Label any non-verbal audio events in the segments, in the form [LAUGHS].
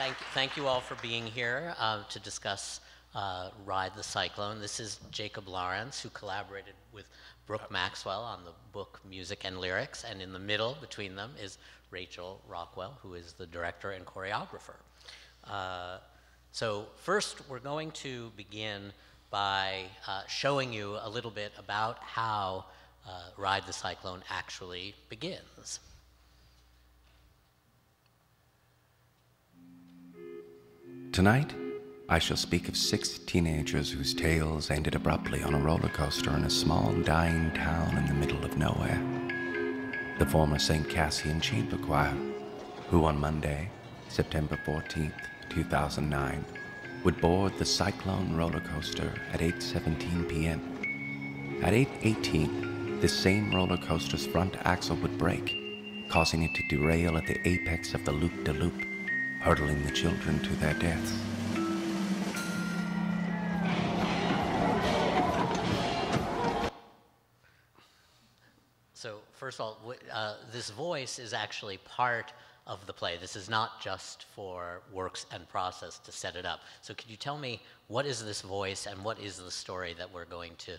thank, thank you all for being here uh, to discuss uh, Ride the Cyclone. This is Jacob Lawrence, who collaborated with Brooke Maxwell on the book Music and Lyrics, and in the middle between them is Rachel Rockwell, who is the director and choreographer. Uh, so first, we're going to begin by uh, showing you a little bit about how uh, Ride the Cyclone actually begins. Tonight, I shall speak of six teenagers whose tales ended abruptly on a roller coaster in a small, dying town in the middle of nowhere. The former St. Cassian Chamber Choir, who on Monday, September 14th, 2009, would board the Cyclone roller coaster at 8:17 p.m. At 8:18, this same roller coaster's front axle would break, causing it to derail at the apex of the loop-de-loop, hurtling the children to their deaths. So first of all, wh- uh, this voice is actually part of the play. This is not just for works and process to set it up. So could you tell me what is this voice and what is the story that we're going to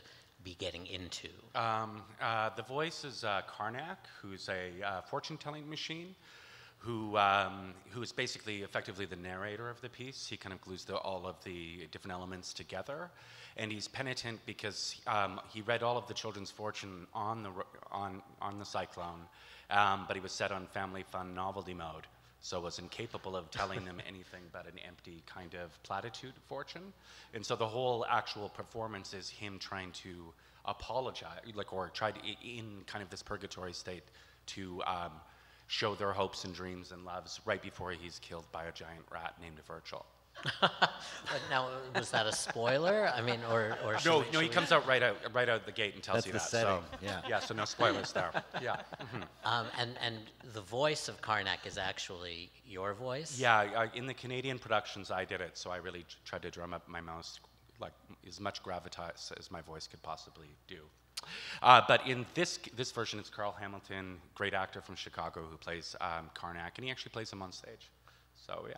be getting into? Um, uh, the voice is uh, Karnak, who's a uh, fortune-telling machine, who um, who is basically effectively the narrator of the piece. He kind of glues the, all of the different elements together, and he's penitent because um, he read all of the children's fortune on the on on the cyclone, um, but he was set on family fun novelty mode. So was incapable of telling them [LAUGHS] anything but an empty kind of platitude fortune, and so the whole actual performance is him trying to apologize, like or try to in kind of this purgatory state to um, show their hopes and dreams and loves right before he's killed by a giant rat named Virgil. [LAUGHS] Now, was that a spoiler? I mean, or, or No, we- no, he should comes out right out right out the gate and tells That's you the that. setting, So, yeah. yeah, so no spoilers there. [LAUGHS] Yeah. we- um, and, and the voice of Karnak is actually your voice? Yeah, I, in the Canadian productions, I did it, so I really tried to drum up my mouth like as much gravitas as my voice could possibly do. Uh, but in this this version, it's Karl Hamilton, great actor from Chicago, who plays um, Karnak, and he actually plays him on stage. So yeah,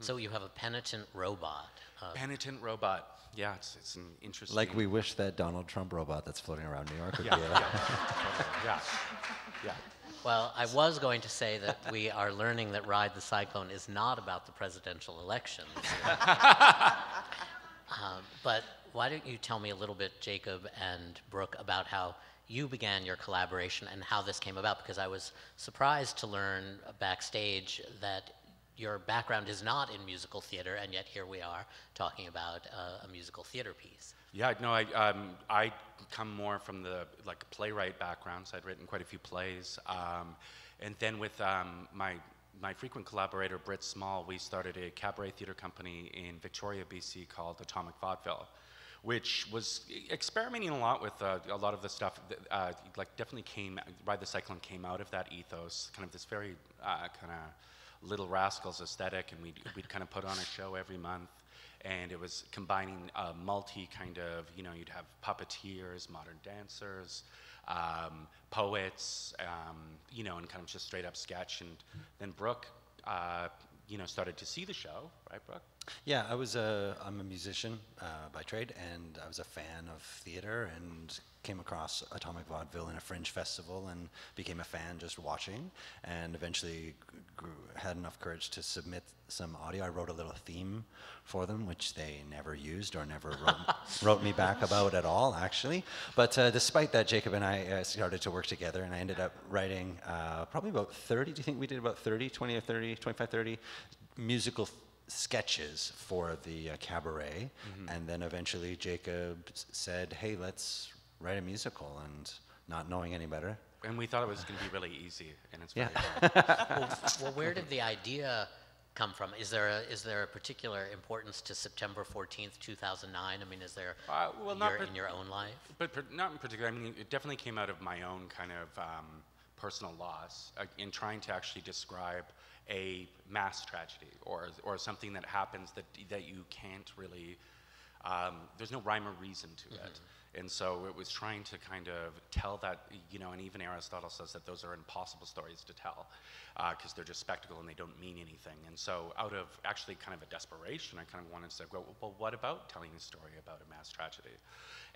So you have a penitent robot. Uh, penitent robot. Yeah, it's, it's an interesting. Like we wish that Donald Trump robot that's floating around New York would Yeah, be a yeah, [LAUGHS] yeah, yeah. Well, I was going to say that we are learning that Ride the Cyclone is not about the presidential elections. [LAUGHS] um, but why don't you tell me a little bit, Jacob and Brooke, about how you began your collaboration and how this came about? Because I was surprised to learn backstage that your background is not in musical theater, and yet here we are talking about uh, a musical theater piece. Yeah, no, I, um, I come more from the like playwright background, so I'd written quite a few plays. Um, and then with um, my, my frequent collaborator, Britt Small, we started a cabaret theater company in Victoria, BC called Atomic Vaudeville, which was experimenting a lot with uh, a lot of the stuff that uh, like definitely came, Ride the Cyclone came out of that ethos, kind of this very uh, kind of Little Rascals aesthetic, and we'd, we'd kind of put on a show every month and it was combining a multi kind of you know you'd have puppeteers modern dancers um, poets um, you know and kind of just straight up sketch and then brooke uh, you know started to see the show right brooke? Yeah, I was a I'm a musician uh, by trade, and I was a fan of theater, and came across Atomic Vaudeville in a fringe festival, and became a fan just watching, and eventually grew, had enough courage to submit some audio. I wrote a little theme for them, which they never used or never wrote, [LAUGHS] wrote me back about at all, actually. But uh, despite that, Jacob and I uh, started to work together, and I ended up writing uh, probably about 30. Do you think we did about 30, 20 or 30, 25, 30 musical sketches for the uh, cabaret, and then eventually Jacob said, "Hey, let's write a musical," and not knowing any better, and we thought it was going to be really easy and it's Yeah. really [LAUGHS] well, well, where did the idea come from? Is there a, is there a particular importance to September 14th, 2009? I mean, is there Uh, well, not your, in your own life? But per, not in particular. I mean, it definitely came out of my own kind of um, personal loss uh, in trying to actually describe a mass tragedy or or something that happens that that you can't really. Um, there's no rhyme or reason to it, And so it was trying to kind of tell that, you know, and even Aristotle says that those are impossible stories to tell because uh, they're just spectacle and they don't mean anything. And so, out of actually kind of a desperation, I kind of wanted to go, well, what about telling a story about a mass tragedy?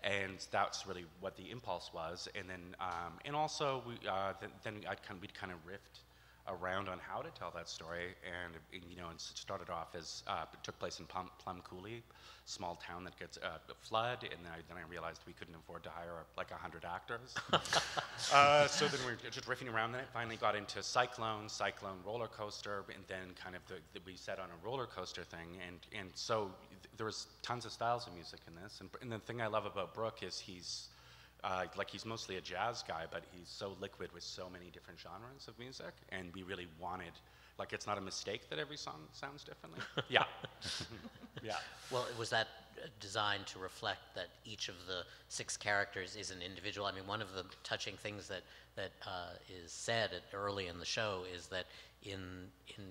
And that's really what the impulse was. And then, um, and also, we, uh, then, then I'd kind of, we'd kind of riffed around on how to tell that story. And, you know, it started off as uh, it took place in Plum, Plum Coulee, small town that gets uh, a flood. And then I, then I realized we couldn't afford to hire like 100 actors. [LAUGHS] uh, so then we were just riffing around. Then it finally got into Cyclone, Cyclone roller coaster, and then kind of the, the, we set on a roller coaster thing. And, and so th- there was tons of styles of music in this. And, and the thing I love about Brooke is he's uh, like he's mostly a jazz guy, but he's so liquid with so many different genres of music, and we really wanted, like, it's not a mistake that every song sounds differently. [LAUGHS] yeah, [LAUGHS] yeah. Well, was that designed to reflect that each of the six characters is an individual? I mean, one of the touching things that that uh, is said early in the show is that in in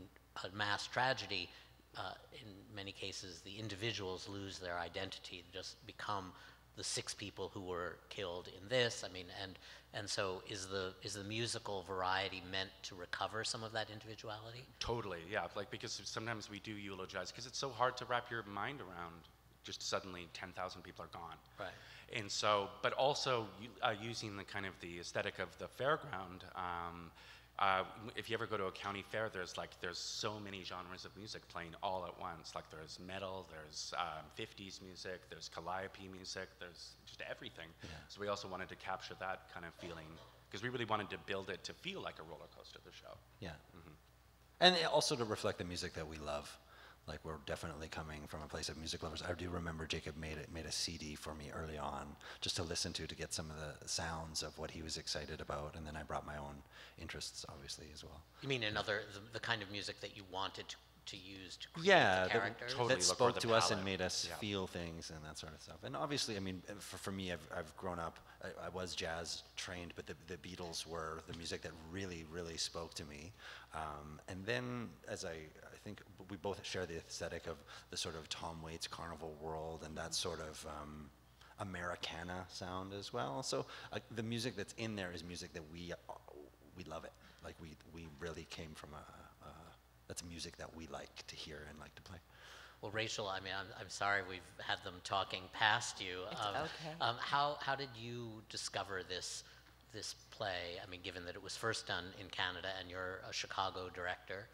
a mass tragedy, uh, in many cases, the individuals lose their identity, just become the six people who were killed in this. I mean, and and so is the is the musical variety meant to recover some of that individuality? Totally, yeah. Like because sometimes we do eulogize because it's so hard to wrap your mind around. Just suddenly, ten thousand people are gone. Right. And so, but also uh, using the kind of the aesthetic of the fairground. Um, uh, if you ever go to a county fair, there's like there's so many genres of music playing all at once. Like there's metal, there's um, 50s music, there's calliope music, there's just everything. Yeah. So we also wanted to capture that kind of feeling because we really wanted to build it to feel like a roller coaster. The show. Yeah. Mm-hmm. And also to reflect the music that we love like we're definitely coming from a place of music lovers. I do remember Jacob made it made a CD for me early on just to listen to to get some of the sounds of what he was excited about, and then I brought my own interests obviously as well. You mean another the, the kind of music that you wanted to to use to create yeah, the characters? That, totally that spoke to palette. us and made us yeah. feel things and that sort of stuff. And obviously, I mean, for, for me, I've, I've grown up, I, I, was jazz trained, but the, the Beatles were the music that really, really spoke to me. Um, and then as I, I think we both share the aesthetic of the sort of Tom Waits carnival world and that sort of um, Americana sound as well. So uh, the music that's in there is music that we, uh, we love it. Like we, we really came from a, a that's music that we like to hear and like to play. Well, Rachel, I mean, I'm, I'm sorry we've had them talking past you. It's um, okay. Um, how, how did you discover this, this play? I mean, given that it was first done in Canada and you're a Chicago director.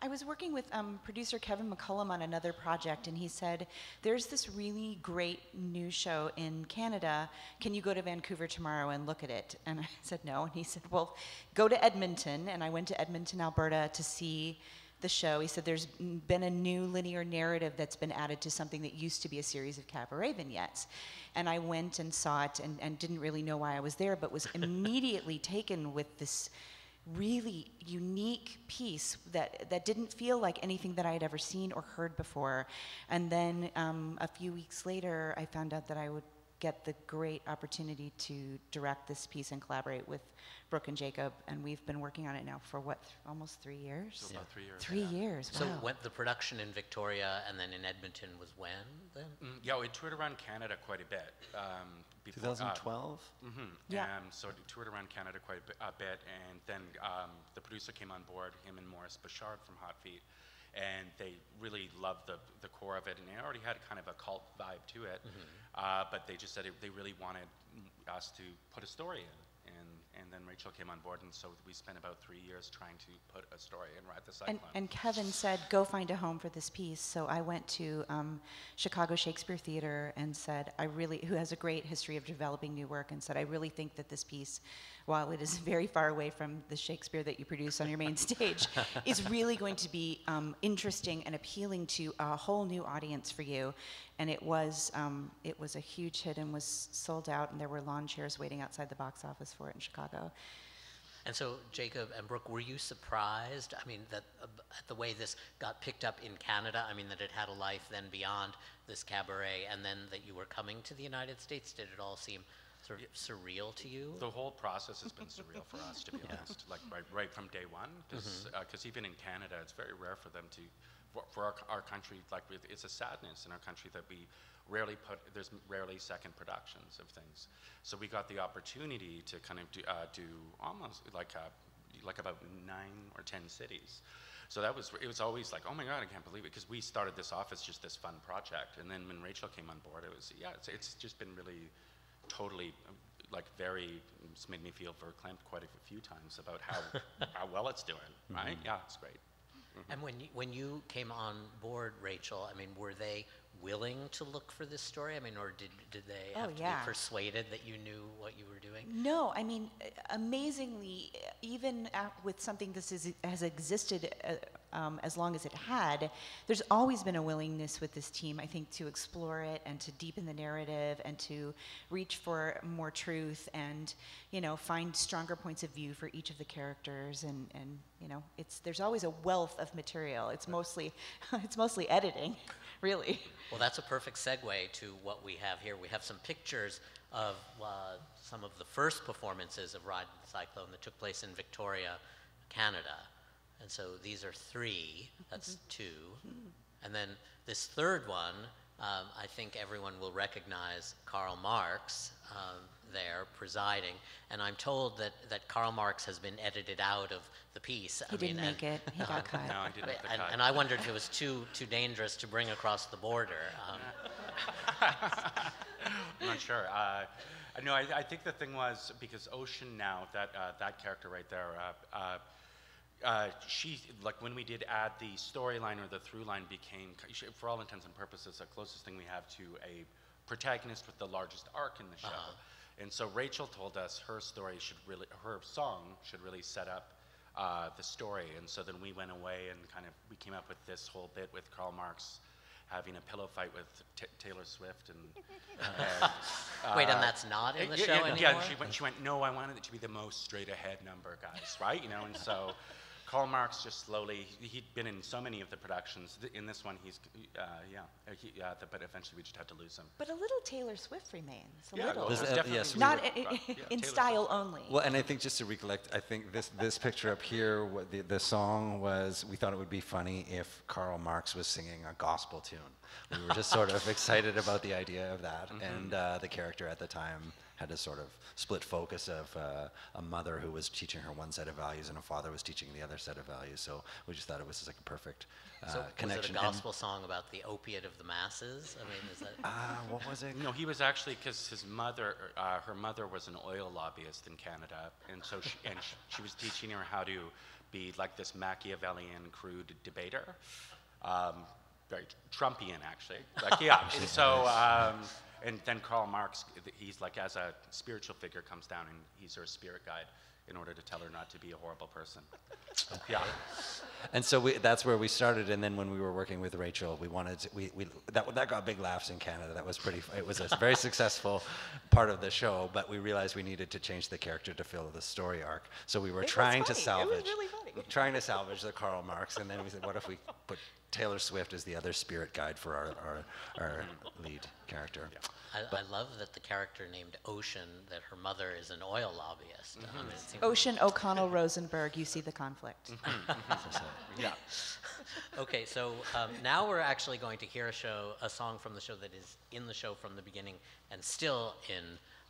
I was working with um, producer Kevin McCollum on another project, and he said, There's this really great new show in Canada. Can you go to Vancouver tomorrow and look at it? And [LAUGHS] I said, No. And he said, Well, go to Edmonton. And I went to Edmonton, Alberta to see the show, he said there's been a new linear narrative that's been added to something that used to be a series of cabaret vignettes. And I went and saw it and, and didn't really know why I was there, but was [LAUGHS] immediately taken with this really unique piece that, that didn't feel like anything that I had ever seen or heard before. And then um, a few weeks later, I found out that I would get the great opportunity to direct this piece and collaborate with Brooke and Jacob, and we've been working on it now for what, th- almost three years? So about three years. Three yeah. years, So wow. when the production in Victoria and then in Edmonton was when then? Mm, yeah, we toured around Canada quite a bit. Um, before, uh, 2012? hmm Yeah. Um, so we toured around Canada quite a bit, a bit and then um, the producer came on board, him and Morris Bouchard from Hot Feet, and they really loved the, the core of it, and it already had kind of a cult vibe to it. Uh, but they just said it, they really wanted us to put a story in. And, and then Rachel came on board, and so we spent about three years trying to put a story in Ride the Cyclone. And, and Kevin said, go find a home for this piece. So I went to um, Chicago Shakespeare Theater and said, I really, who has a great history of developing new work, and said, I really think that this piece, while it is [LAUGHS] very far away from the Shakespeare that you produce on your main stage, [LAUGHS] is really going to be um, interesting and appealing to a whole new audience for you. And it was, um, it was a huge hit and was sold out, and there were lawn chairs waiting outside the box office for it in Chicago. And so, Jacob and Brooke, were you surprised? I mean, that uh, at the way this got picked up in Canada. I mean, that it had a life then beyond this cabaret, and then that you were coming to the United States. Did it all seem sort of surreal to you? The whole process has been surreal for us, to be [LAUGHS] honest. Like right, right from day one, because Mm-hmm. even in Canada, it's very rare for them to, for, for our, our country, like it's a sadness in our country that we rarely put. There's rarely second productions of things. So we got the opportunity to kind of do, uh, do almost like uh like about nine or ten cities. So that was it was always like, oh my god, I can't believe it, because we started this off as just this fun project, and then when Rachel came on board, it was yeah, it's, it's just been really totally um, like very it's made me feel verklempt quite a few times about how [LAUGHS] how well it's doing right yeah it's great And when you, when you came on board, Rachel, I mean, were they willing to look for this story? I mean, or did, did they Oh, have to yeah. be persuaded that you knew what you were doing? No, I mean, uh, amazingly, uh, even at, with something this is, has existed uh, um, as long as it had, there's always been a willingness with this team, I think, to explore it and to deepen the narrative and to reach for more truth and, you know, find stronger points of view for each of the characters. And, and you know, it's, there's always a wealth of material. It's mostly, [LAUGHS] it's mostly editing, really. Well, that's a perfect segue to what we have here. We have some pictures of uh, some of the first performances of Ride the Cyclone that took place in Victoria, Canada. And so these are three, that's two. And then this third one, um, I think everyone will recognize Karl Marx um, there presiding. And I'm told that, that Karl Marx has been edited out of the piece. He I didn't and- make it. He got [LAUGHS] cut. no i didn't make the and, cut. and I wondered if it was too too dangerous to bring across the border. Um, i'm [LAUGHS] not sure uh, no I, I think the thing was because ocean now that uh, that character right there uh, uh, uh, she like when we did add the storyline or the through line became for all intents and purposes the closest thing we have to a protagonist with the largest arc in the show and so rachel told us her story should really her song should really set up uh, the story and so then we went away and kind of we came up with this whole bit with karl marx having a pillow fight with taylor swift and, [LAUGHS] and [LAUGHS] Wait, uh, and that's not in the show yeah, anymore. Yeah, she went, she went, no, I wanted it to be the most straight ahead number, guys, right? You know, and so Karl Marx just slowly, he'd been in so many of the productions. In this one, he's, uh, yeah, uh, he, uh, th- but eventually we just had to lose him. But a little Taylor Swift remains. A Yeah, little. well, There's, there's uh, definitely yes, we Not were- i- i- yeah, in Taylor style Swift. only. Well, and I think just to recollect, I think this this picture up here, what the the song was. We thought it would be funny if Karl Marx was singing a gospel tune. We were just sort of [LAUGHS] excited about the idea of that, and uh, the character at the time had a sort of split focus of uh, a mother who was teaching her one set of values and a father was teaching the other set of values. So we just thought it was just like a perfect uh, so connection. was it a And- gospel song about the opiate of the masses? I mean, is that? Ah, what was it? No, he was actually because his mother, uh, her mother was an oil lobbyist in Canada, and so she, and she, she was teaching her how to be like this Machiavellian, crude debater, um, very Trumpian actually. Like yeah, [LAUGHS] and so um, and then Karl Marx, he's like as a spiritual figure comes down and he's her spirit guide in order to tell her not to be a horrible person. [LAUGHS] Yeah. And so we, that's where we started. And then when we were working with Rachel, we wanted to, we, we, that, that got big laughs in Canada. That was pretty, it was a very successful part of the show, but we realized we needed to change the character to fill the story arc. So we were was trying to funny. It was salvage, really funny. trying to salvage the Karl Marx. And then we said, what if we put Taylor Swift is the other spirit guide for our, our, our lead character? I, I love that the character named Ocean, that her mother is an oil lobbyist. I mean, it seems- Ocean O'Connell Rosenberg, you see the conflict. [LAUGHS] Yeah. Okay, so um, now we're actually going to hear a show, a song from the show that is in the show from the beginning and still in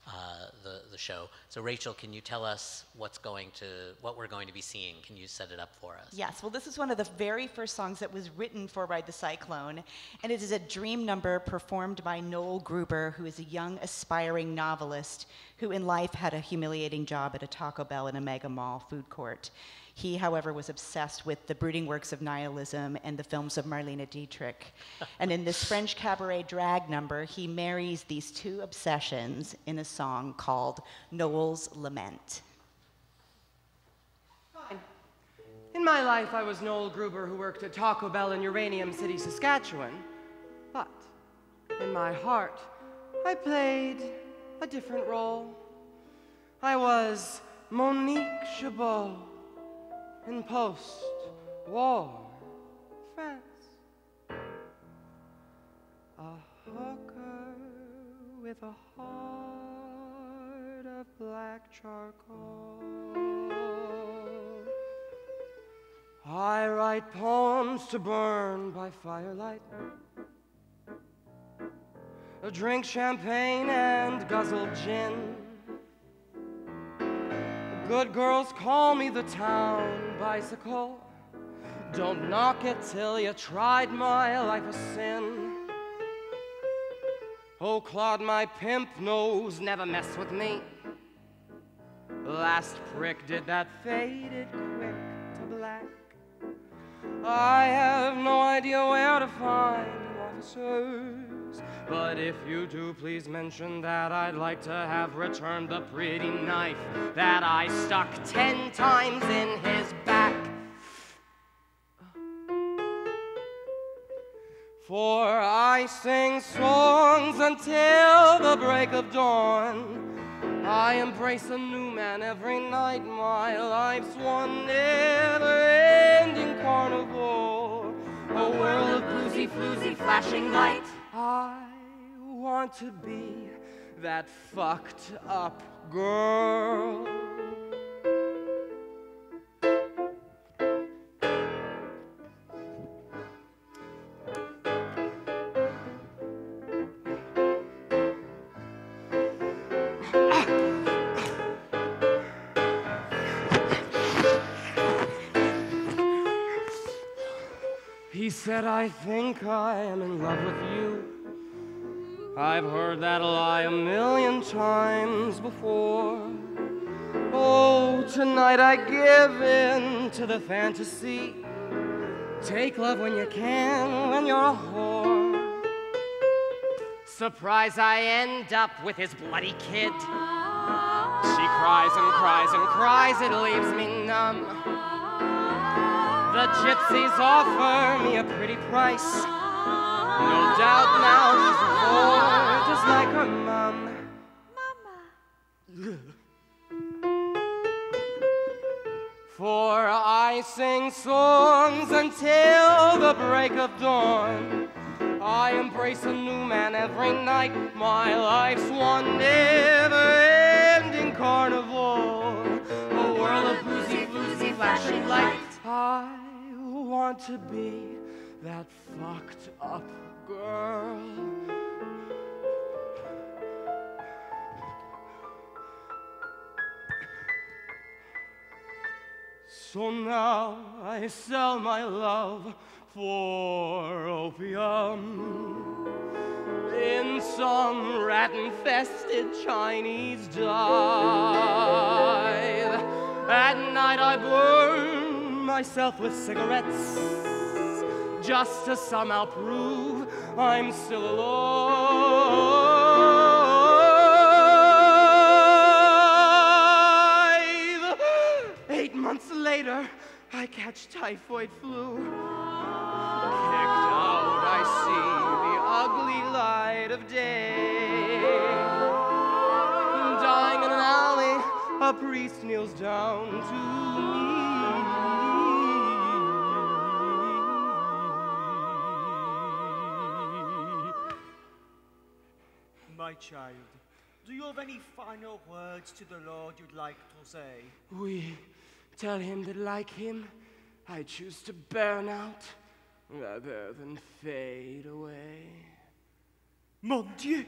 uh, the the show. So Rachel, can you tell us what's going to what we're going to be seeing? Can you set it up for us? Yes, well, this is one of the very first songs that was written for Ride the Cyclone, and it is a dream number performed by Noel Gruber, who is a young, aspiring novelist who in life had a humiliating job at a Taco Bell in a mega mall food court. He, however, was obsessed with the brooding works of nihilism and the films of Marlene Dietrich. and in this French cabaret drag number, he marries these two obsessions in a song called Noel's Lament. Fine. In my life, I was Noel Gruber who worked at Taco Bell in Uranium City, Saskatchewan. But in my heart, I played a different role. I was Monique Chabot in post war France. A hooker with a heart of black charcoal. I write poems to burn by firelight. I drink champagne and guzzle gin. The Good girls call me the town bicycle. Don't knock it till you tried my life a sin. Oh, Claude, my pimp knows never mess with me. Last prick did that faded quick to black. I have no idea where to find But if you do, please mention that I'd like to have returned the pretty knife that I stuck ten times in his back. For I sing songs until the break of dawn. I embrace a new man every night. My life's one never-ending carnival. A world of boozy, floozy, flashing light. I want to be that fucked up girl. Said, I think I am in love with you. I've heard that lie a million times before. Oh, tonight I give in to the fantasy. Take love when you can, when you're a whore. Surprise, I end up with his bloody kid. She cries and cries and cries, it leaves me numb. The gypsies offer me a pretty price. No doubt now she's whore, just like her mom. Mama For I sing songs until the break of dawn. I embrace a new man every night. My life's one never-ending carnival. A world of boozy, floozy, flashing lights. I want to be that fucked up girl. So now I sell my love for opium in some rat-infested Chinese dive. At night I burn myself with cigarettes just to somehow prove I'm still alive. Eight months later, I catch typhoid flu. Kicked out, I see the ugly light of day. Dying in an alley, a priest kneels down to My child, do you have any final words to the Lord you'd like to say? We tell him that, like him, I choose to burn out rather than fade away. Mon Dieu!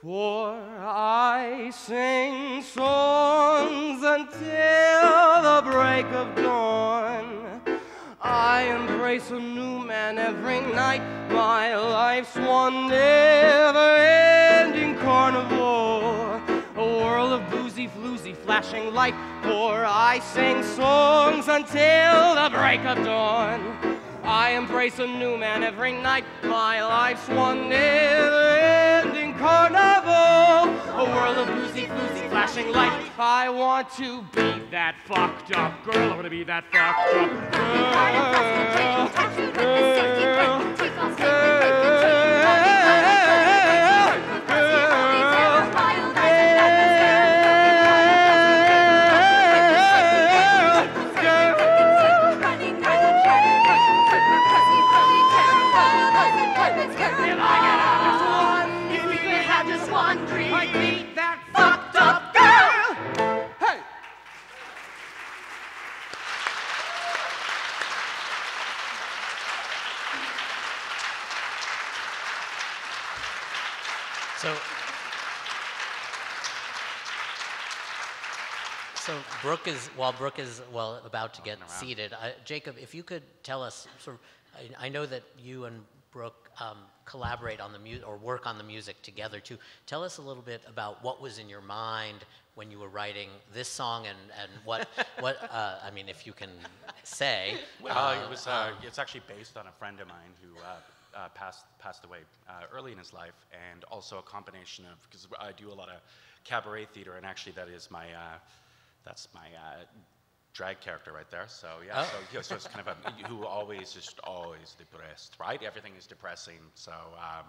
For I sing songs until the break of dawn. I embrace a new man every night. My life's one never-ending carnival. A world of boozy, floozy, flashing light. For I sing songs until the break of dawn. I embrace a new man every night. My life's one never-ending carnival. A world of boozy, floozy, flashing light. I want to be that fucked up girl. I want to be that fucked up girl. Girl. If I Brooke is while Brooke is well about to get seated. I, Jacob, if you could tell us, sort of, I, I know that you and Brooke um, collaborate on the music or work on the music together too. Tell us a little bit about what was in your mind when you were writing this song and, and what [LAUGHS] what uh, I mean, if you can say. Well, uh, it was. Uh, it's actually based on a friend of mine who uh, uh, passed passed away uh, early in his life, and also a combination of because I do a lot of cabaret theater, and actually that is my uh, that's my uh, drag character right there. So yeah, Oh. so yeah, so it's kind of a who always just always depressed, right? Everything is depressing. So um,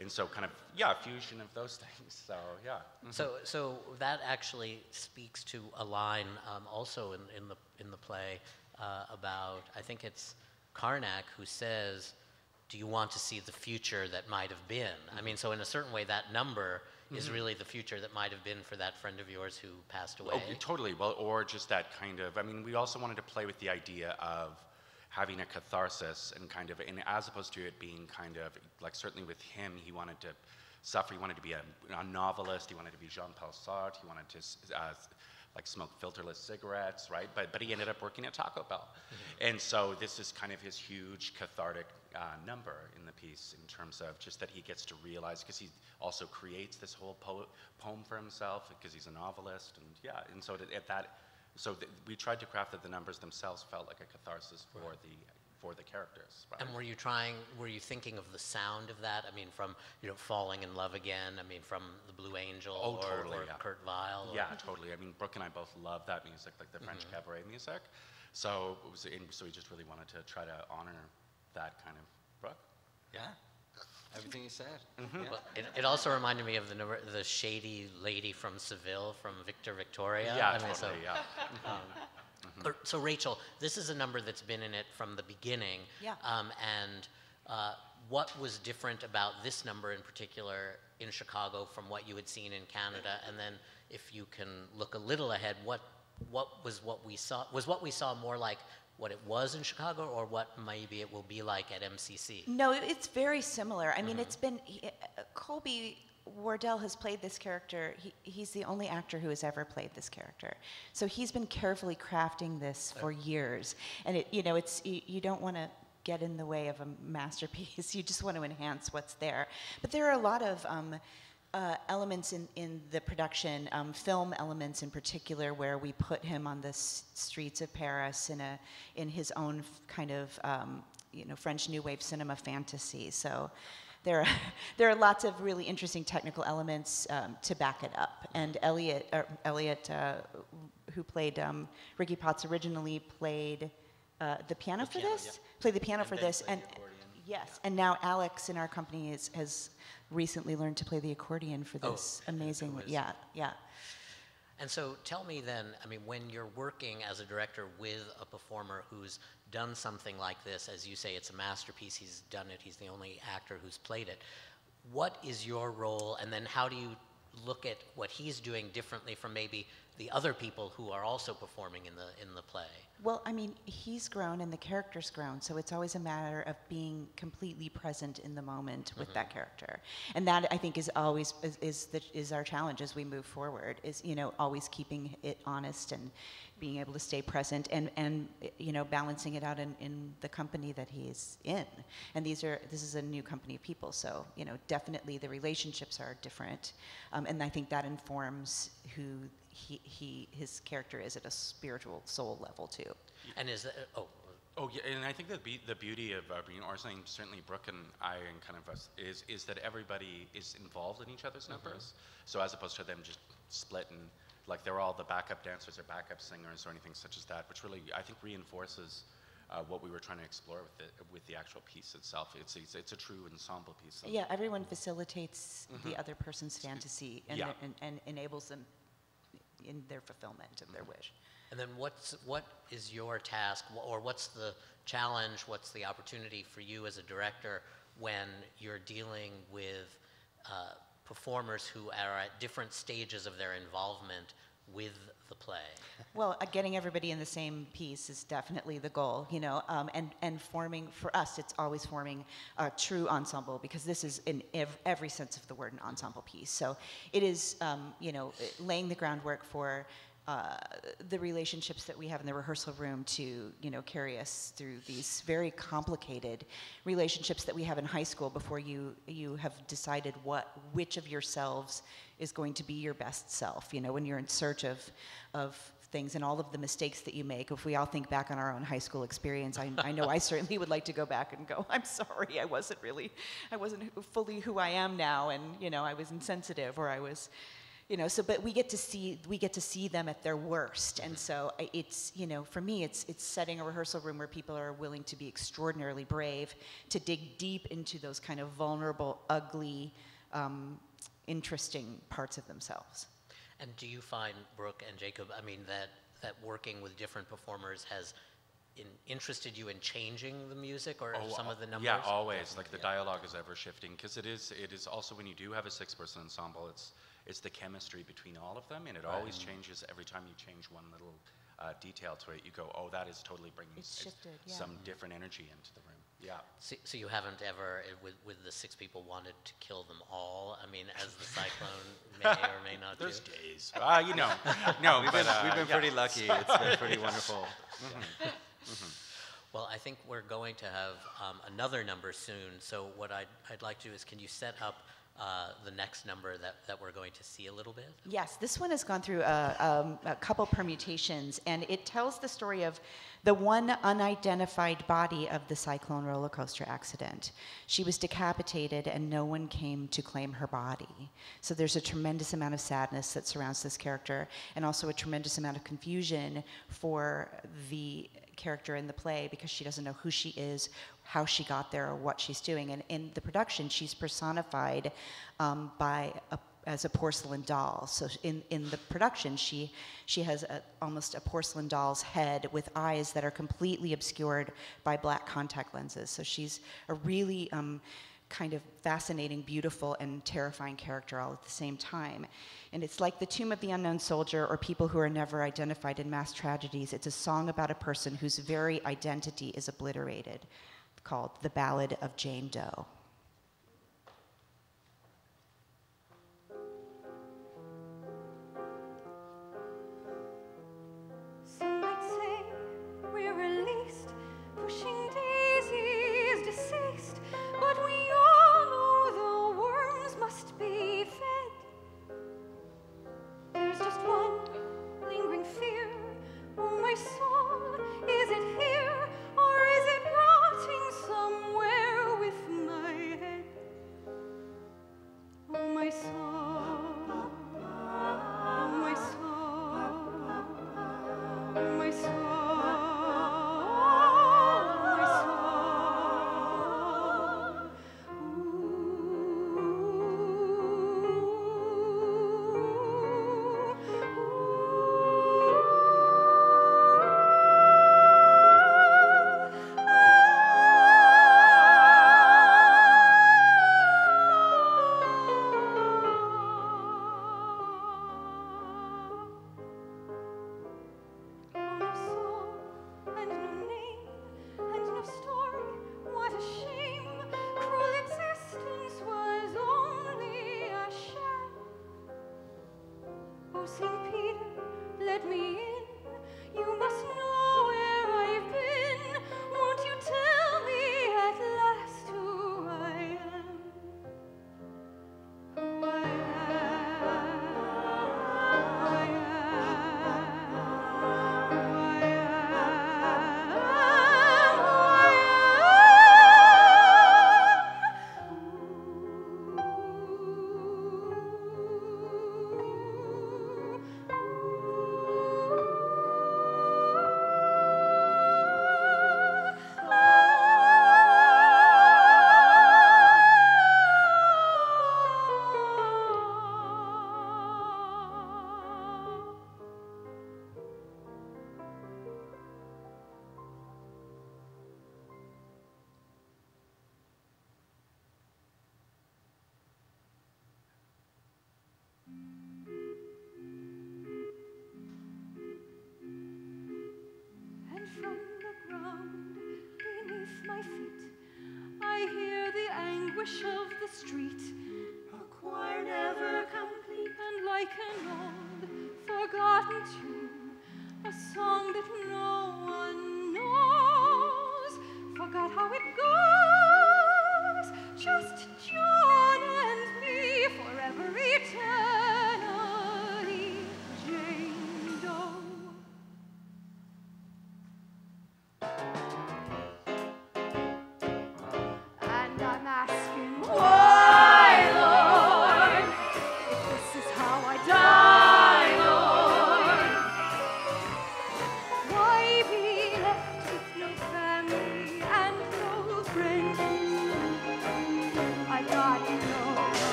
and so kind of yeah, fusion of those [LAUGHS] things. So yeah. So, so that actually speaks to a line um, also in, in the in the play uh, about I think it's Karnak who says, "Do you want to see the future that might have been?" I mean, so in a certain way, that number is really the future that might have been for that friend of yours who passed away. Oh, totally. Well, or just that kind of. I mean, we also wanted to play with the idea of having a catharsis and kind of, and as opposed to it being kind of like certainly with him, he wanted to suffer. He wanted to be a, a novelist. He wanted to be Jean-Paul Sartre. He wanted to. Uh, like smoke filterless cigarettes, right? But but he ended up working at Taco Bell, and so this is kind of his huge cathartic uh, number in the piece in terms of just that he gets to realize because he also creates this whole po- poem for himself because he's a novelist and yeah, and so at that, so th- we tried to craft that the numbers themselves felt like a catharsis for the for the characters. Right? And were you trying? Were you thinking of the sound of that? I mean, from you know, falling in love again. I mean, from the Blue Angel Oh, or, totally, or yeah. Kurt Weill. or- Yeah, totally. I mean, Brooke and I both love that music, like the French cabaret music. So it was, and so we just really wanted to try to honor that kind of Brooke. Yeah. Everything you said. Well, it, it also reminded me of the the shady lady from Seville from Victor Victoria. Yeah, I mean, totally. so, yeah. [LAUGHS] Uh, So Rachel, this is a number that's been in it from the beginning. Yeah. Um, and uh, what was different about this number in particular in Chicago from what you had seen in Canada? And then, if you can look a little ahead, what what was what we saw? Was what we saw more like what it was in Chicago, or what maybe it will be like at MCC? No, it's very similar. I mean, it's been he, uh, Kholby Wardell has played this character. He, he's the only actor who has ever played this character. So he's been carefully crafting this for years. And it, you know, it's you, you don't want to get in the way of a masterpiece. [LAUGHS] You just want to enhance what's there. But there are a lot of um, uh, elements in, in the production, um, film elements in particular, where we put him on the streets of Paris in a in his own kind of um, you know French New Wave cinema fantasy. So there are [LAUGHS] there are lots of really interesting technical elements um, to back it up. And Elliot uh, Elliot, uh, who played um, Ricky Potts originally played uh, the piano for piano, this, yeah. played the piano for this, and the yes, and now Alex in our company is, has recently learned to play the accordion for Oh, this amazing. was- Yeah, yeah. And so tell me then, I mean, when you're working as a director with a performer who's done something like this, as you say, it's a masterpiece, he's done it, he's the only actor who's played it. What is your role, and then how do you look at what he's doing differently from maybe the other people who are also performing in the in the play? Well, I mean, he's grown and the character's grown, so it's always a matter of being completely present in the moment with that character, and that I think is always is is, the, is our challenge as we move forward. Is you know always keeping it honest and being able to stay present and and you know balancing it out in, in the company that he's in. And these are this is a new company of people, so you know definitely the relationships are different, um, and I think that informs who he, he his character is at a spiritual soul level too. And is that, oh, Oh yeah, and I think that be, the beauty of uh, being, or saying certainly Brooke and I and kind of us is is that everybody is involved in each other's numbers. So as opposed to them just split and like they're all the backup dancers or backup singers or anything such as that, which really I think reinforces uh, what we were trying to explore with the with the actual piece itself. It's it's, it's a true ensemble piece. Yeah, everyone facilitates the other person's fantasy and, Yeah. and, and enables them in their fulfillment of their wish. And then what's what is your task, or what's the challenge? What's the opportunity for you as a director when you're dealing with uh, performers who are at different stages of their involvement with the play? Well, uh, getting everybody in the same piece is definitely the goal, you know, um, and, and forming, for us, it's always forming a true ensemble because this is in ev- every sense of the word an ensemble piece. So it is, um, you know, laying the groundwork for uh, the relationships that we have in the rehearsal room to you know carry us through these very complicated relationships that we have in high school before you you have decided what which of yourselves is going to be your best self. You know when you're in search of of things and all of the mistakes that you make if we all think back on our own high school experience I, I know i [LAUGHS] certainly would like to go back and go [LAUGHS] i'm sorry i wasn't really i wasn't fully who i am now and you know i was insensitive or i was you know so but we get to see we get to see them at their worst and so it's you know for me it's it's setting a rehearsal room where people are willing to be extraordinarily brave to dig deep into those kind of vulnerable ugly um, interesting parts of themselves and do you find brooke and jacob i mean that that working with different performers has in, interested you in changing the music or oh, some of the numbers? Yeah, always. Like the dialogue is ever shifting because it is. It is also when you do have a six-person ensemble, it's it's the chemistry between all of them, and it right. always changes every time you change one little uh, detail to it. You go, oh, that is totally bringing shifted, yeah. some different energy into the room. Yeah. So, so, you haven't ever, eh, with, with the six people, wanted to kill them all? I mean, as the cyclone [LAUGHS] may or may not There's do. days. Uh, you know, no, we've but, been, uh, we've been yeah. pretty lucky. It's been pretty [LAUGHS] wonderful. Mm-hmm. Mm-hmm. [LAUGHS] Well, I think we're going to have um, another number soon. So what I'd, I'd like to do is, can you set up uh, the next number that, that we're going to see a little bit? Yes, this one has gone through a, um, a, couple permutations, and it tells the story of the one unidentified body of the cyclone roller coaster accident. She was decapitated, and no one came to claim her body. So there's a tremendous amount of sadness that surrounds this character, and also a tremendous amount of confusion for the character in the play because she doesn't know who she is, how she got there or what she's doing. And in the production, she's personified um, by a, as a porcelain doll. So in, in the production, she, she has a, almost a porcelain doll's head with eyes that are completely obscured by black contact lenses. So she's a really um, kind of fascinating, beautiful, and terrifying character all at the same time. And it's like The Tomb of the Unknown Soldier or People Who Are Never Identified in Mass Tragedies. It's a song about a person whose very identity is obliterated called The Ballad of Jane Doe.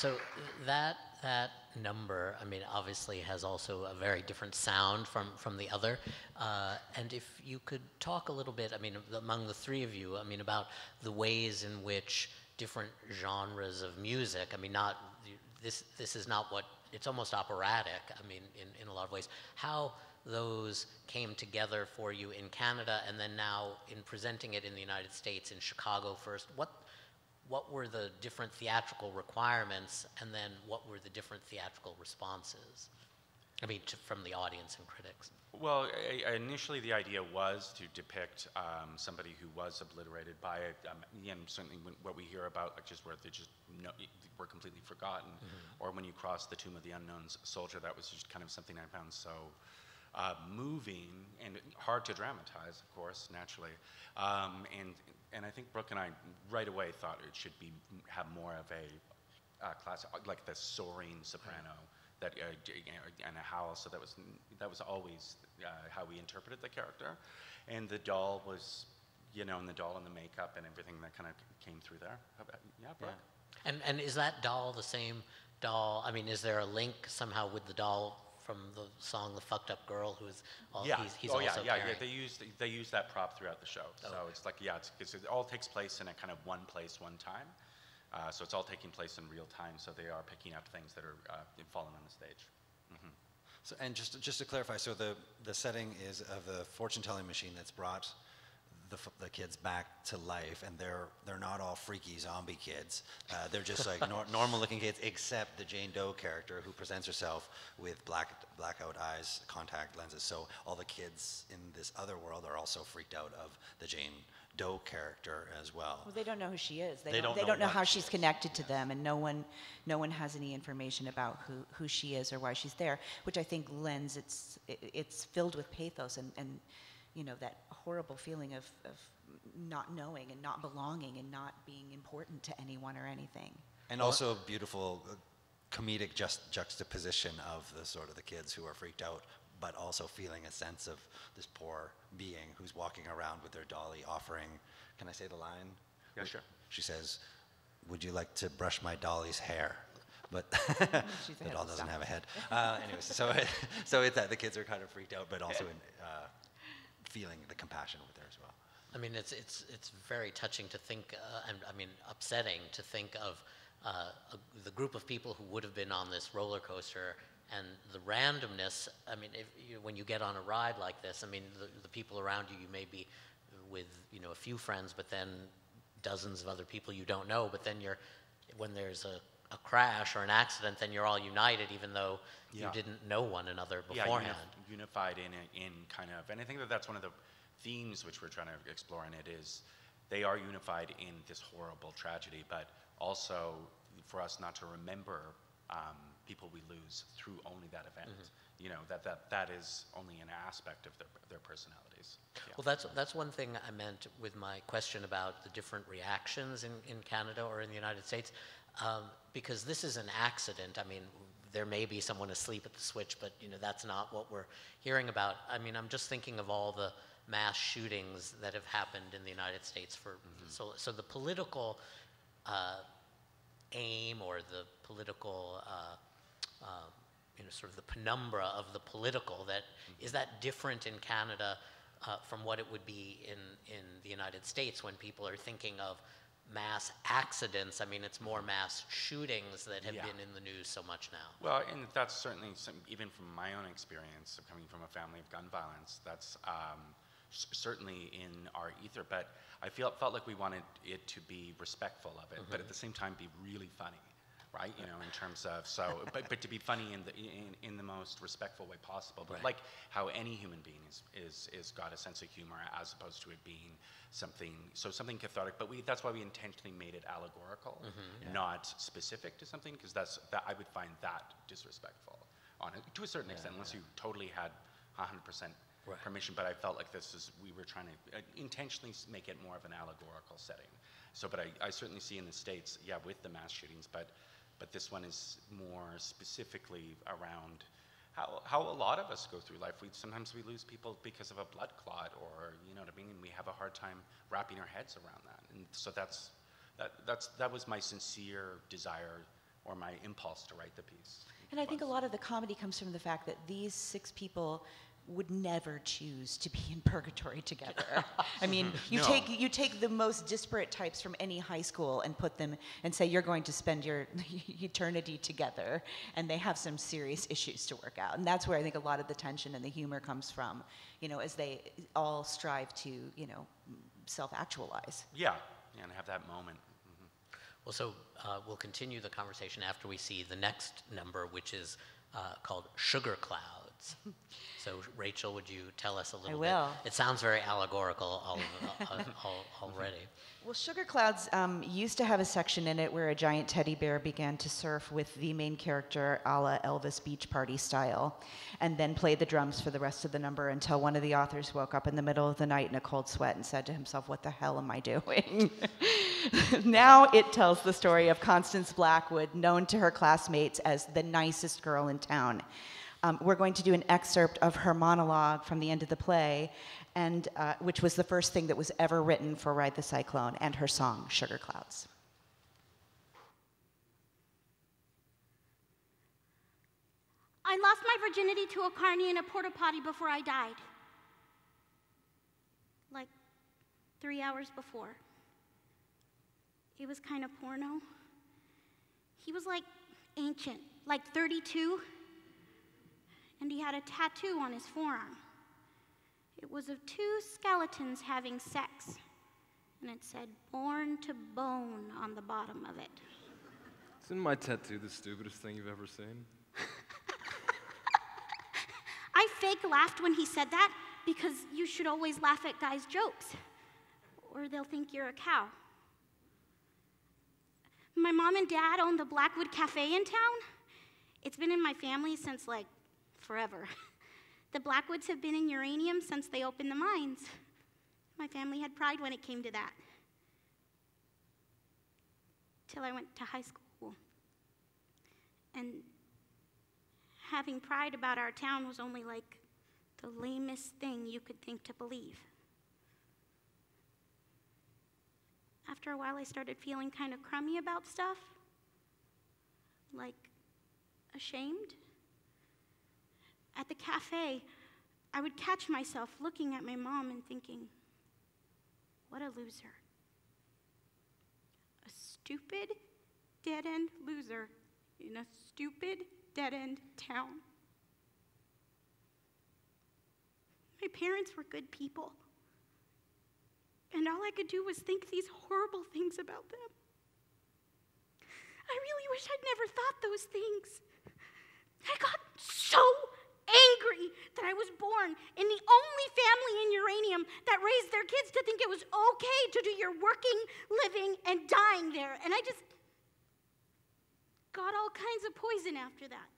So that that number, I mean, obviously has also a very different sound from from the other. Uh, and if you could talk a little bit, I mean, among the three of you, I mean, about the ways in which different genres of music. I mean, not this. This is not what it's almost operatic. I mean, in in a lot of ways, how those came together for you in Canada, and then now in presenting it in the United States, in Chicago first. What what were the different theatrical requirements, and then what were the different theatrical responses? I mean, to, from the audience and critics. Well, I, I- initially the idea was to depict um, somebody who was obliterated by it. Um, and certainly when, what we hear about, like just where they just no, were completely forgotten, or when you cross the tomb of the unknown soldier, that was just kind of something I found so uh, moving and hard to dramatize, of course, naturally. Um, and and I think Brooke and I right away thought it should be have more of a uh, class like the soaring soprano that uh, and a howl. So that was that was always uh, how we interpreted the character, and the doll was, you know, and the doll and the makeup and everything that kind of came through there. Yeah, Brooke? And and is that doll the same doll? I mean, is there a link somehow with the doll from the song "The Fucked Up Girl," who is al- yeah. he's, he's oh also yeah, yeah, yeah. They use they use that prop throughout the show. So Okay. it's like yeah, it's, it's, it all takes place in a kind of one place, one time. Uh, so it's all taking place in real time. So they are picking up things that are uh, falling on the stage. So, and just, just to clarify, so the, the setting is of the fortune telling machine that's brought the, f- the kids back to life, and they're, they're not all freaky zombie kids. Uh, they're just like nor- [LAUGHS] normal looking kids, except the Jane Doe character who presents herself with black, blackout eyes, contact lenses. So all the kids in this other world are also freaked out of the Jane Doe character as well. Well, they don't know who she is. They, They don't, don't they know don't know what how she she's connected to them, and no one, no one has any information about who, who she is or why she's there, which I think lends it's it's filled with pathos and, and you know that horrible feeling of, of not knowing and not belonging and not being important to anyone or anything. And also a beautiful uh, comedic just juxtaposition of the sort of the kids who are freaked out, but also feeling a sense of this poor being who's walking around with their dolly offering. Can I say the line? Yeah, sure. She says, "Would you like to brush my dolly's hair?" But She's the doll doesn't song. have a head. Uh, anyways, so it, [LAUGHS] so it's that the kids are kind of freaked out, but also in, uh, feeling the compassion with her as well. I mean, it's it's it's very touching to think, uh, and I mean, upsetting to think of uh, a, the group of people who would have been on this roller coaster and the randomness. I mean, if you, when you get on a ride like this, I mean, the, the people around you, you may be with you know a few friends, but then dozens of other people you don't know. But then you're when there's a, a crash or an accident, then you're all united, even though you didn't know one another yeah, beforehand. uni- unified in in kind of, and I think that that's one of the themes which we're trying to explore in it is they are unified in this horrible tragedy, but also for us not to remember um, people we lose through only that event. Mm-hmm. You know that that that is only an aspect of their their personalities. Yeah. Well, that's, that's one thing I meant with my question about the different reactions in, in Canada or in the United States, um, because this is an accident. I mean, there may be someone asleep at the switch, but you know that's not what we're hearing about. I mean, I'm just thinking of all the mass shootings that have happened in the United States for so so the political uh, aim or the political uh, uh, you know sort of the penumbra of the political that is that different in Canada uh, from what it would be in in the United States when people are thinking of mass accidents I mean it's more mass shootings that have Yeah. been in the news so much now Well, and that's certainly some, even from my own experience of coming from a family of gun violence. That's um, s- certainly in our ether. But I feel felt like we wanted it to be respectful of it, but at the same time be really funny, right? You know, in terms of so, but but to be funny in the in, in the most respectful way possible. But Right. like how any human being is is is got a sense of humor as opposed to it being something so something cathartic. But we that's why we intentionally made it allegorical, not specific to something, because that's that I would find that disrespectful on it to a certain extent, unless you totally had 100 percent Right. permission. But I felt like this is we were trying to uh, intentionally make it more of an allegorical setting. So, but I, I certainly see in the states, yeah, with the mass shootings, but but this one is more specifically around how, how a lot of us go through life. We sometimes we lose people because of a blood clot, or you know what I mean. And we have a hard time wrapping our heads around that. And so that's that that's that was my sincere desire or my impulse to write the piece. And I think a lot of the comedy comes from the fact that these six people would never choose to be in purgatory together. I mean, [LAUGHS] you No. take you take the most disparate types from any high school and put them and say you're going to spend your [LAUGHS] eternity together, and they have some serious issues to work out. And that's where I think a lot of the tension and the humor comes from. You know, as they all strive to you know self-actualize. Yeah, yeah, and have that moment. Mhm. well so uh, we'll continue the conversation after we see the next number which is uh, called Sugar So Rachel would you tell us a little I will. bit it sounds very allegorical al- al- al- already [LAUGHS] Well, Sugar Clouds um, used to have a section in it where a giant teddy bear began to surf with the main character a la Elvis Beach Party style, and then played the drums for the rest of the number until one of the authors woke up in the middle of the night in a cold sweat and said to himself, What the hell am I doing? [LAUGHS] now it tells the story of Constance Blackwood, known to her classmates as the nicest girl in town. Um, we're going to do an excerpt of her monologue from the end of the play, and uh, which was the first thing that was ever written for Ride the Cyclone, and her song Sugar Clouds. I lost my virginity to a carny in a porta potty before I died. Like three hours before. It was kind of porno. He was like ancient, like 32, and he had a tattoo on his forearm. It was of two skeletons having sex, and it said born to bone on the bottom of it. Isn't my tattoo the stupidest thing you've ever seen? I fake laughed when he said that because you should always laugh at guys' jokes, or they'll think you're a cow. My mom and dad own the Blackwood Cafe in town. It's been in my family since like forever. [LAUGHS] The Blackwoods have been in uranium since they opened the mines. My family had pride when it came to that. Till I went to high school. And having pride about our town was only like the lamest thing you could think to believe. After a while, I started feeling kind of crummy about stuff, like ashamed. At the cafe, I would catch myself looking at my mom and thinking, what a loser. A stupid, dead end loser in a stupid, dead end town. My parents were good people. And all I could do was think these horrible things about them. I really wish I'd never thought those things. I got so angry that I was born in the only family in uranium that raised their kids to think it was okay to do your working, living, and dying there. And I just got all kinds of poison after that.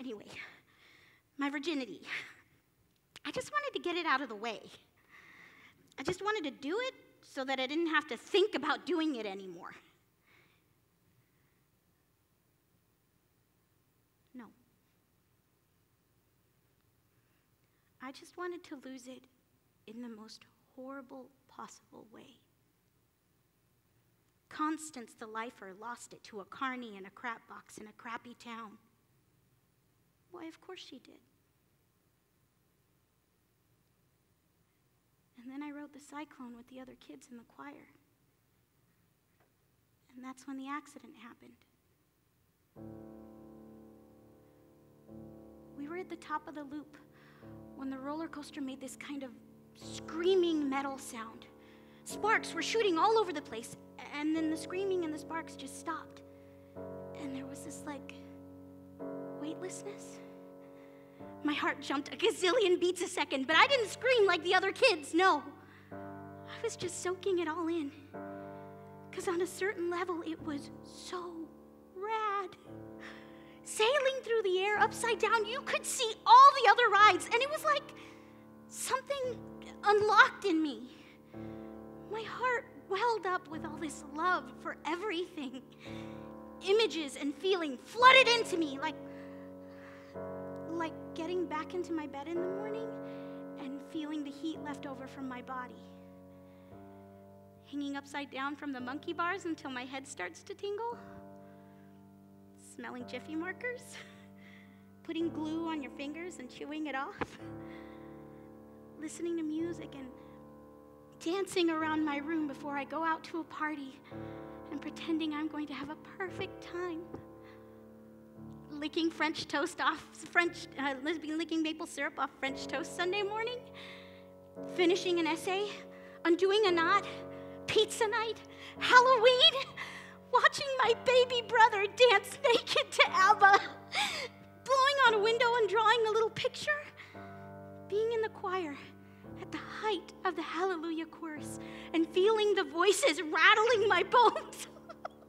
Anyway, my virginity. I just wanted to get it out of the way. I just wanted to do it so that I didn't have to think about doing it anymore. No. I just wanted to lose it in the most horrible possible way. Constance, the lifer, lost it to a carny in a crap box in a crappy town. Why, of course she did. And then I rode the cyclone with the other kids in the choir. And that's when the accident happened. We were at the top of the loop when the roller coaster made this kind of screaming metal sound. Sparks were shooting all over the place, and then the screaming and the sparks just stopped. And there was this like weightlessness. My heart jumped a gazillion beats a second, but I didn't scream like the other kids, no. I was just soaking it all in. Because on a certain level, it was so rad. Sailing through the air upside down, you could see all the other rides, and it was like something unlocked in me. My heart welled up with all this love for everything. Images and feeling flooded into me like like getting back into my bed in the morning and feeling the heat left over from my body. Hanging upside down from the monkey bars until my head starts to tingle. Smelling Jiffy markers. [LAUGHS] Putting glue on your fingers and chewing it off. [LAUGHS] Listening to music and dancing around my room before I go out to a party and pretending I'm going to have a perfect time licking French toast off, French, uh, licking maple syrup off French toast Sunday morning, finishing an essay, undoing a knot, pizza night, Halloween, watching my baby brother dance naked to ABBA, blowing on a window and drawing a little picture, being in the choir at the height of the Hallelujah chorus and feeling the voices rattling my bones. [LAUGHS]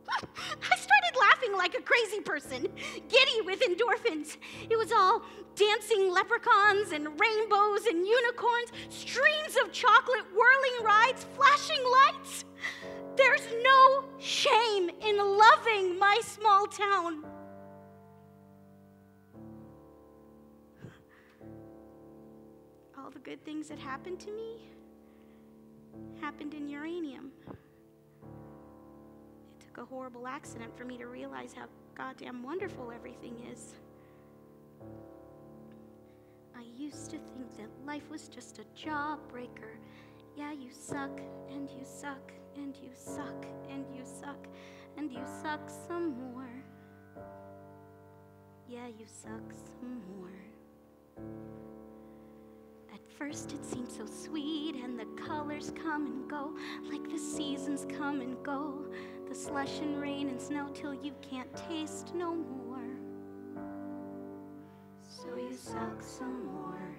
[LAUGHS] I started laughing like a crazy person, giddy with endorphins. It was all dancing leprechauns and rainbows and unicorns, streams of chocolate, whirling rides, flashing lights. There's no shame in loving my small town. All the good things that happened to me happened in uranium a horrible accident for me to realize how goddamn wonderful everything is. I used to think that life was just a jawbreaker. Yeah, you suck, and you suck, and you suck, and you suck, and you suck some more. Yeah, you suck some more. At first, it seemed so sweet, and the colors come and go, like the seasons come and go the slush and rain and snow till you can't taste no more. So you suck some more.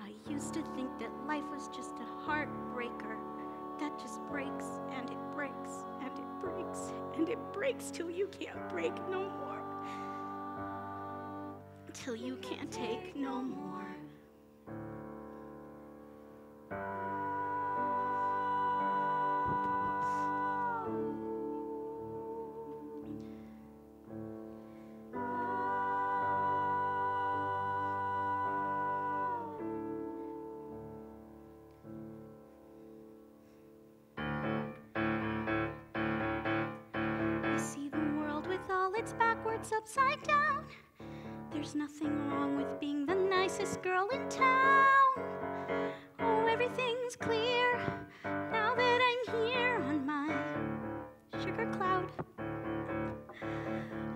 I used to think that life was just a heartbreaker that just breaks and it breaks and it breaks and it breaks till you can't break no more. Till you can't take no more. Nothing wrong with being the nicest girl in town. Oh, everything's clear now that I'm here on my sugar cloud.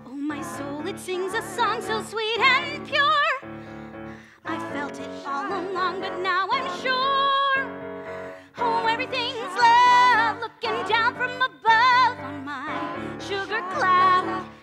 Oh, my soul, it sings a song so sweet and pure. I felt it all along, but now I'm sure. Oh, everything's love looking down from above on my sugar cloud.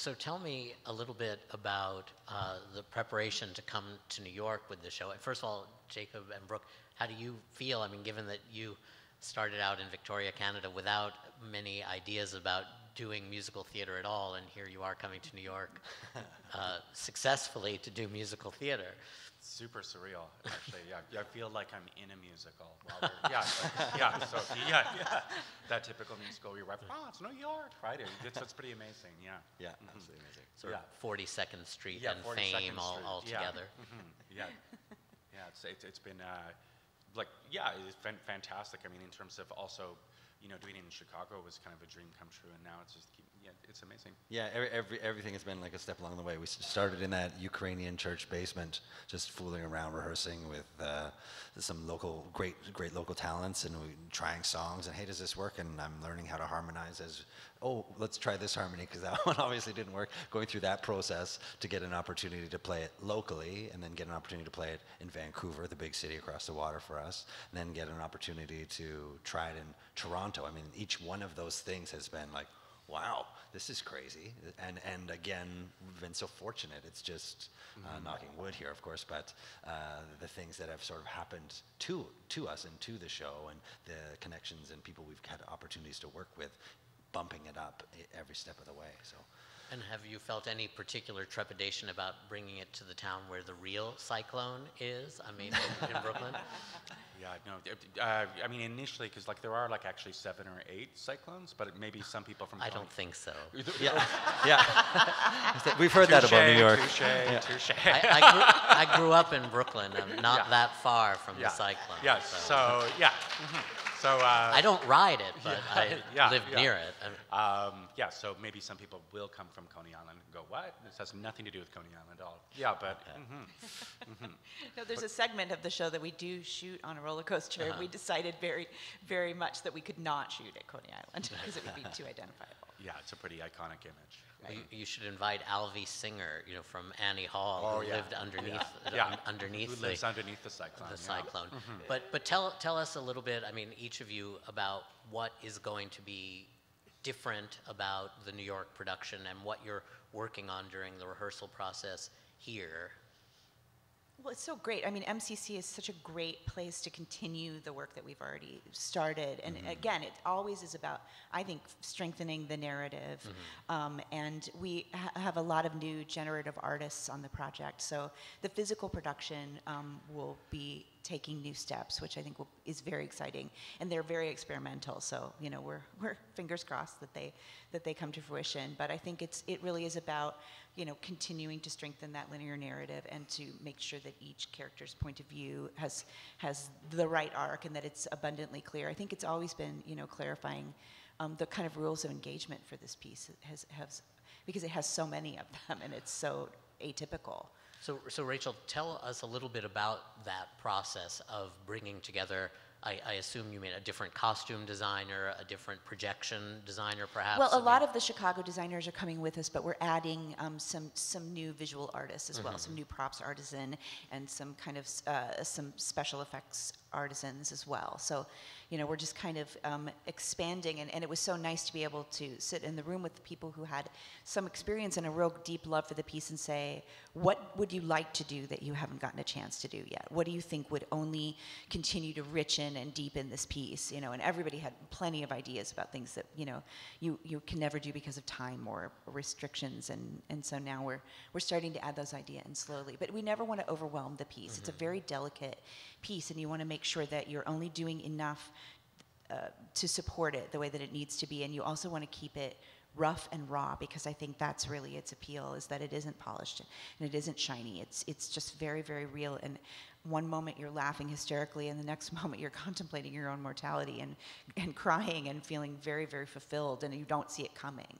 So, tell me a little bit about uh, the preparation to come to New York with the show. First of all, Jacob and Brooke, how do you feel? I mean, given that you started out in Victoria, Canada, without many ideas about doing musical theater at all, and here you are coming to New York [LAUGHS] uh, successfully to do musical theater. Super surreal, actually. Yeah, yeah, I feel like I'm in a musical. While [LAUGHS] yeah, like- yeah. So yeah, yeah, that typical musical. You're right. Oh, it's New York, right? It's, it's pretty amazing. Yeah. Yeah, Mhm. absolutely amazing. Sort Yeah. of 42nd Street Yeah, and 42nd fame all, Street, all yeah. together. [LAUGHS] Mhm, Yeah, yeah. It's, it's, it's been uh, like yeah, it's been fantastic. I mean, in terms of also, you know, doing it in Chicago was kind of a dream come true, and now it's just keep, it's amazing. Yeah, every, every, everything has been like a step along the way. We started in that Ukrainian church basement, just fooling around, rehearsing with uh, some local, great, great local talents, and we trying songs. And hey, does this work? And I'm learning how to harmonize. As oh, let's try this harmony because [LAUGHS] that one obviously didn't work. Going through that process to get an opportunity to play it locally, and then get an opportunity to play it in Vancouver, the big city across the water for us, and then get an opportunity to try it in Toronto. I mean, each one of those things has been like wow, this is crazy. And, and again, we've been so fortunate. It's just uh, knocking wood here, of course, but uh, the things that have sort of happened to, to us and to the show and the connections and people we've had opportunities to work with, bumping it up every step of the way. So. And have you felt any particular trepidation about bringing it to the town where the real cyclone is? I mean, in, in Brooklyn? [LAUGHS] Yeah, no. Uh, I mean, initially, because like there are like actually seven or eight cyclones, but maybe some people from. I don't think so. [LAUGHS] Yeah, [LAUGHS] yeah. [LAUGHS] We've heard that about New York. Touche, Yeah. touche. I, I, grew, I grew up in Brooklyn. I'm not Yeah. that far from yeah. the cyclone. Yeah. So yeah. mhm. So uh, I don't ride it, but yeah, I [LAUGHS] yeah, live yeah. near it. I mean, Um, yeah, so maybe some people will come from Coney Island and go, "What? This has nothing to do with Coney Island at all." Yeah, but mhm. [LAUGHS] No, there's a segment of the show that we do shoot on a roller coaster. Uh-huh. We decided very, very much that we could not shoot at Coney Island [LAUGHS] because it would be too identifiable. Yeah, it's a pretty iconic image. well, you, you should invite Alvy Singer, you know, from Annie Hall, Oh, who yeah. lived underneath, uh, Yeah, un- underneath who the, lives underneath the cyclone? the yeah. cyclone. Mhm. But but tell tell us a little bit. I mean, each of you about what is going to be different about the New York production and what you're working on during the rehearsal process here. Well, it's so great. I mean, MCC is such a great place to continue the work that we've already started. And again, it always is about, I think, strengthening the narrative. Um, and we ha- have a lot of new generative artists on the project. So the physical production um, will be taking new steps, which I think will, is very exciting. And they're very experimental. So you know, we're [LAUGHS] we're fingers crossed that they that they come to fruition. But I think it's it really is about you know continuing to strengthen that linear narrative and to make sure that each character's point of view has has the right arc and that it's abundantly clear. I think it's always been you know clarifying um, the kind of rules of engagement for this piece. Has has because it has so many of them and it's so atypical. So, so Rachel, tell us a little bit about that process of bringing together. I, I assume you mean a different costume designer, a different projection designer, perhaps. Well, I a mean- lot of the Chicago designers are coming with us, but we're adding um, some some new visual artists as well, some new props artisan and some kind of uh, some special effects artisans as well. So, you know, we're just kind of um, expanding, and, and it was so nice to be able to sit in the room with the people who had some experience and a real deep love for the piece and say, what would you like to do that you haven't gotten a chance to do yet? What do you think would only continue to richen and deepen this piece? You know, and everybody had plenty of ideas about things that you know you you can never do because of time or restrictions, and and so now we're we're starting to add those ideas in slowly. But we never want to overwhelm the piece. It's a very delicate piece, and you want to make sure that you're only doing enough uh, to support it the way that it needs to be, and you also want to keep it rough and raw because I think that's really its appeal is that it isn't polished and it isn't shiny. It's it's just very very real. And one moment you're laughing hysterically, and the next [LAUGHS] moment you're contemplating your own mortality and and crying and feeling very very fulfilled, and you don't see it coming.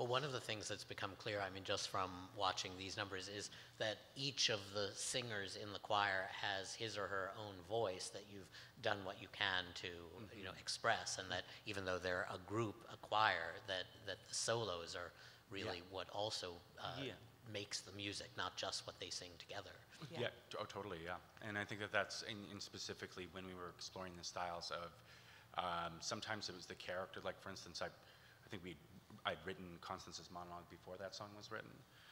Well, one of the things that's become clear, I mean, just from watching these numbers, is that each of the singers in the choir has his or her own voice that you've done what you can to, you know, express, and that even though they're a group, a choir, that that the solos are really what also uh, Yeah. makes the music, not just what they sing together. Yeah. Yeah, t- oh, totally, yeah. And I think that that's, in, in specifically when we were exploring the styles of, um, sometimes it was the character, like for instance, I, I think we, I'd written Constance's monologue before that song was written.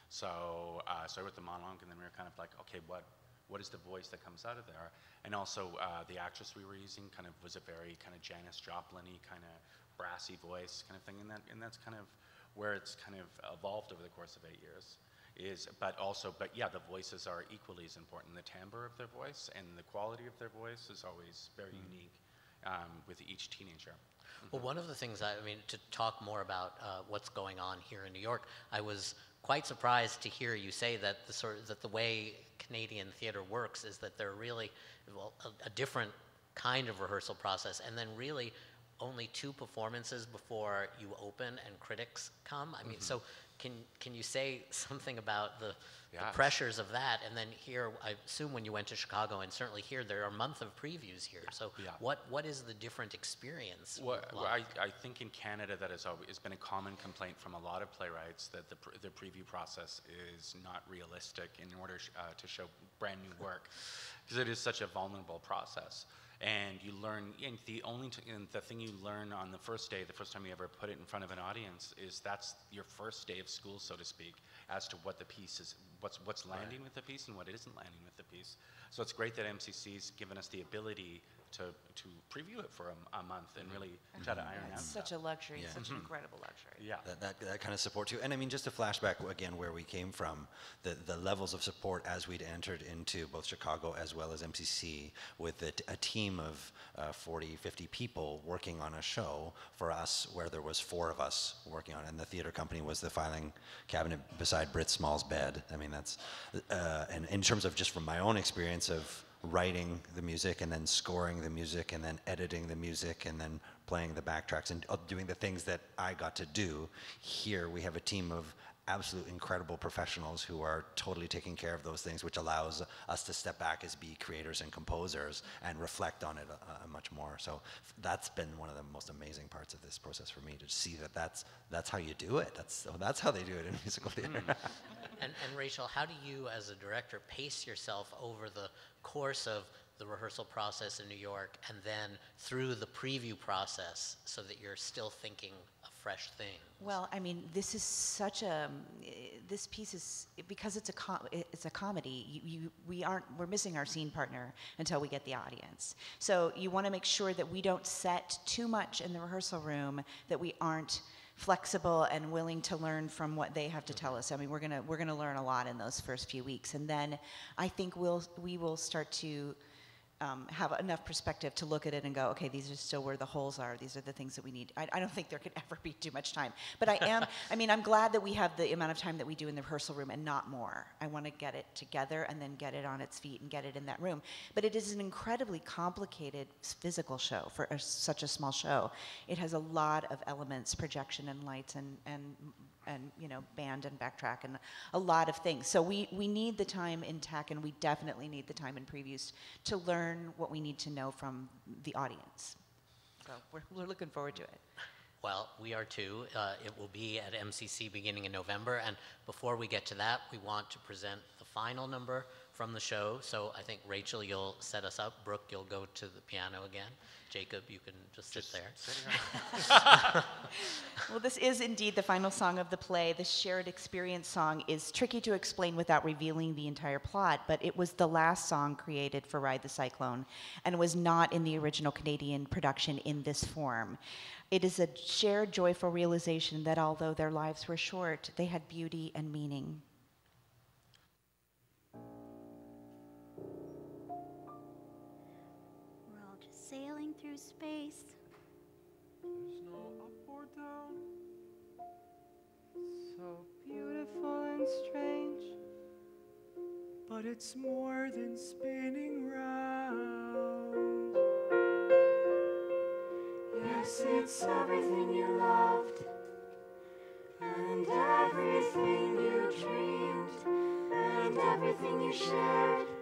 So, uh, so I wrote the monologue and then we were kind of like, okay, what, what is the voice that comes out of there? And also uh, the actress we were using kind of was a very kind of Janis Joplin-y kind of brassy voice kind of thing. And, that, and that's kind of where it's kind of evolved over the course of eight years is but also but yeah the voices are equally as important the timbre of their voice and the quality of their voice is always very unique um, with each teenager Well, one of the things I, I mean, to talk more about uh, what's going on here in New York, I was quite surprised to hear you say that the sort of, that the way Canadian theater works is that they're really well a, a different kind of rehearsal process, and then really only two performances before you open and critics come. I mean, so can can you say something about the, the pressures of that? And then here, I assume when you went to Chicago, and certainly here, there are a month of previews here. So Yeah. what what is the different experience? Well, well, like? I, I think in Canada that has always been a common complaint from a lot of playwrights that the, pr- the preview process is not realistic in order sh- uh, to show brand new work because it is such a vulnerable process. And you learn, and the only t- and the thing you learn on the first day, the first time you ever put it in front of an audience, is that's your first day of school, so to speak, as to what the piece is, what's what's landing with the piece and what isn't landing with the piece. So it's great that MCC's given us the ability to to preview it for a, a month and really try to iron out It's such a luxury, Yeah. such an incredible luxury. yeah. that, that, that kind of support too. And I mean, just to flashback again where we came from, the, the levels of support as we'd entered into both Chicago as well as MCC with a, t- a team of uh, 40, 50 people working on a show for us where there was four of us working on it. And the theater company was the filing cabinet beside Britt Small's bed. I mean, that's, uh, and in terms of just from my own experience of writing the music and then scoring the music and then editing the music and then playing the backtracks and uh, doing the things that I got to do. Here we have a team of absolute incredible professionals who are totally taking care of those things, which allows us to step back as be creators and composers and reflect on it uh, uh, much more. So that's been one of the most amazing parts of this process for me to see that that's that's how you do it. That's so that's how they do it in [LAUGHS] musical theater. Mm. and, and Rachel, how do you, as a director, pace yourself over the course of the rehearsal process in New York and then through the preview process so that you're still thinking of fresh things? Well, I mean, this is such a this piece is because it's a com- it's a comedy. You, you, we aren't we're missing our scene partner until we get the audience. So you want to make sure that we don't set too much in the rehearsal room that we aren't flexible and willing to learn from what they have to tell us. I mean, we're gonna we're gonna learn a lot in those first few weeks, and then I think we'll we will start to um, have enough perspective to look at it and go, okay, these are still where the holes are. These are the things that we need. I, I don't think there could [LAUGHS] ever be too much time. But I am, I mean, I'm glad that we have the amount of time that we do in the rehearsal room and not more. I want to get it together and then get it on its feet and get it in that room. But it is an incredibly complicated physical show for a, such a small show. It has a lot of elements, projection and lights and, and and you know band and backtrack and a lot of things. So we we need the time in tech, and we definitely need the time in previews to learn what we need to know from the audience. So we're we're looking forward to it. Well, we are too. Uh, it will be at MCC beginning in November, and before we get to that, we want to present the final number from the show. So I think Rachel, you'll set us up. Brooke, you'll go to the piano again. Jacob, you can just, just sit there. [LAUGHS] well, this is indeed the final song of the play. The shared experience song is tricky to explain without revealing the entire plot, but it was the last song created for Ride the Cyclone and was not in the original Canadian production in this form. It is a shared joyful realization that although their lives were short, they had beauty and meaning. Space. There's no up or down. So beautiful and strange. But it's more than spinning round. Yes, it's everything you loved. And everything you dreamed. And everything you shared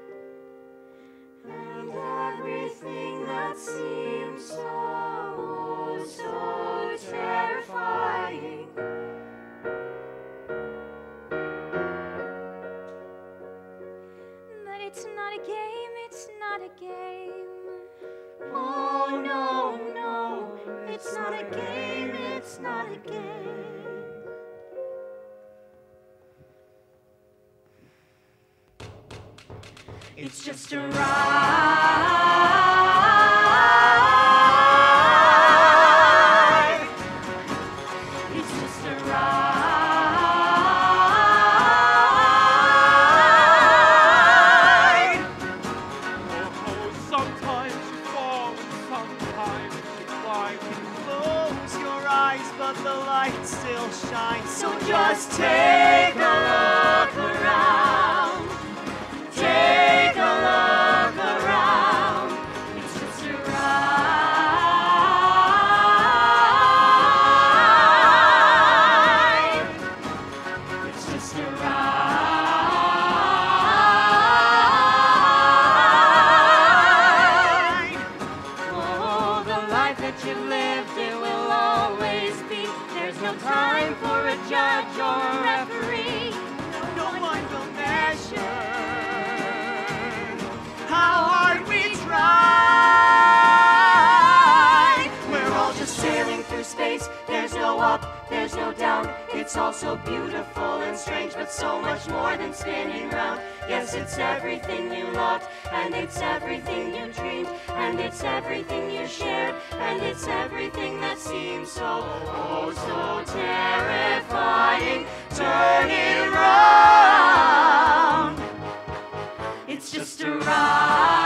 it's not a game, it's not a game. It's just a ride. So beautiful and strange, but so much more than spinning round. Yes, it's everything you loved, and it's everything you dreamed, and it's everything you shared, and it's everything that seems so, oh, so terrifying. Turn it around. It's just a ride.